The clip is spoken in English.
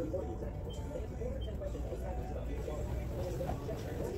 important. They have more than what they have to do.